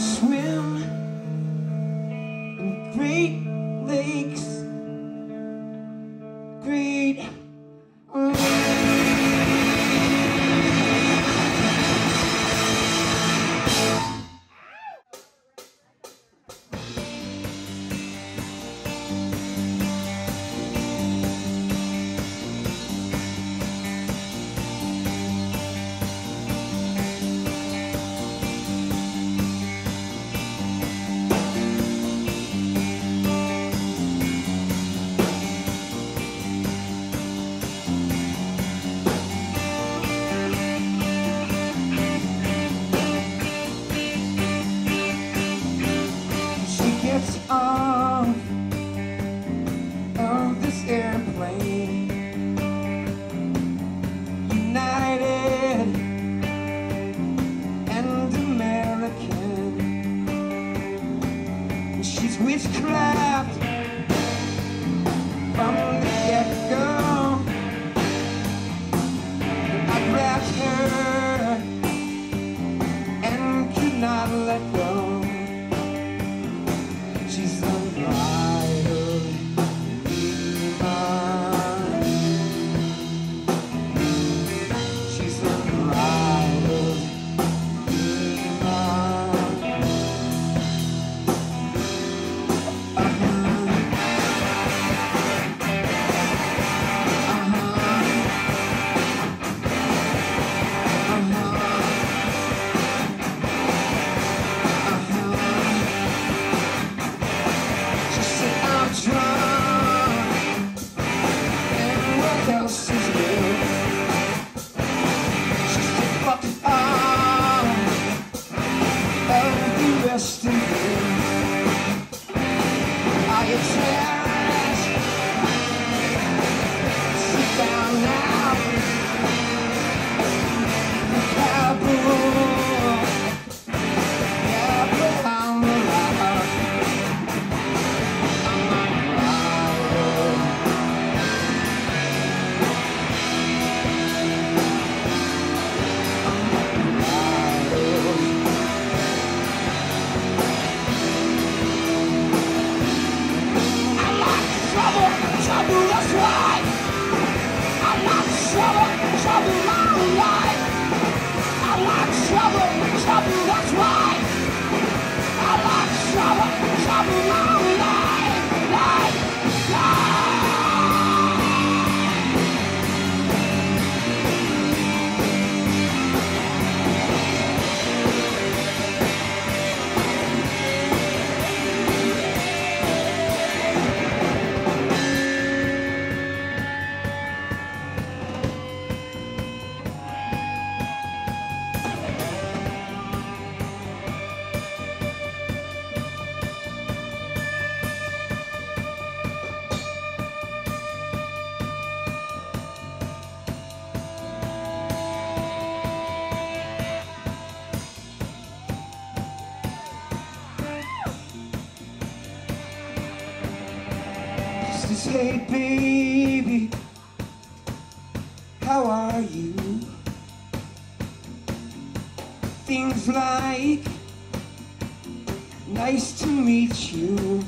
them Thank you. hey baby, how are you? Things like, nice to meet you.